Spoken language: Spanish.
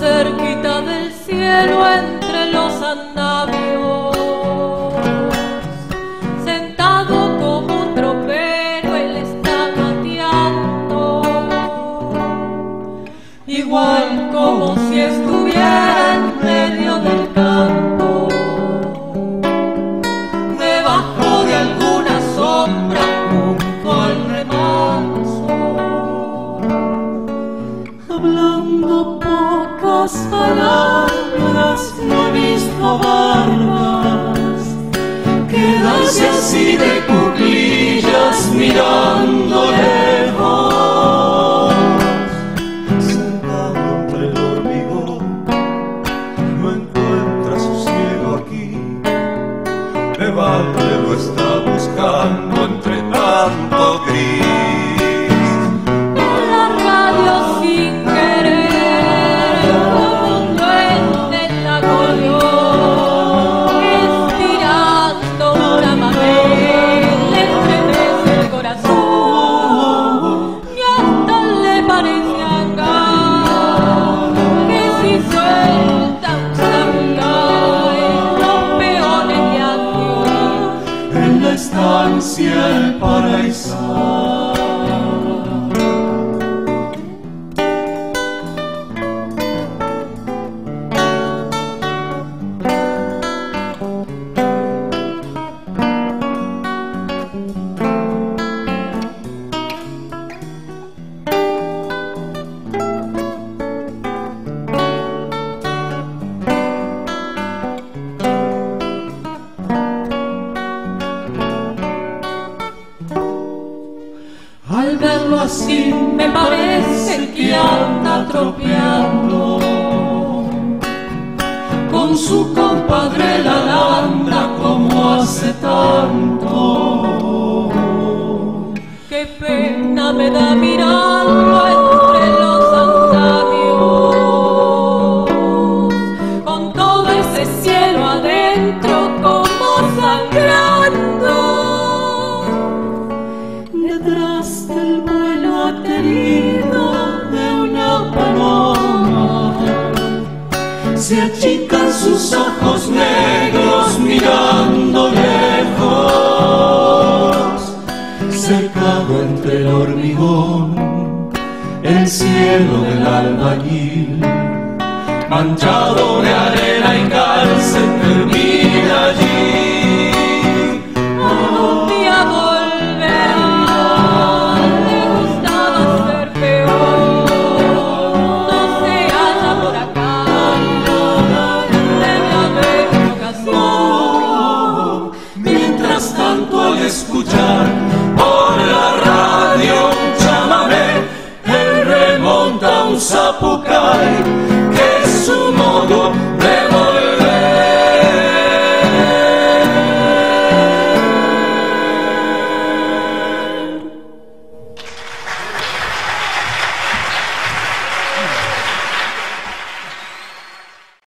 cerquita del cielo entre los andamios. Sentado como un tropero, él está mateando. Igual como si estuviera en medio del campo. Debajo de alguna sombra junto al remanso. hablando pocas palabras, no he visto barbas, quedarse así de cuclillas mirando lejos, sentado entre el hormigón, no encuentra sosiego aquí, de balde lo está buscando entre tanto gris. En la estancia así me parece que anda tropeando con su compadre la landa como hace tanto. Qué pena me da mirarlo se achican sus ojos negros mirando lejos, cercado entre el hormigón, el cielo del albañil, manchado de arena y cal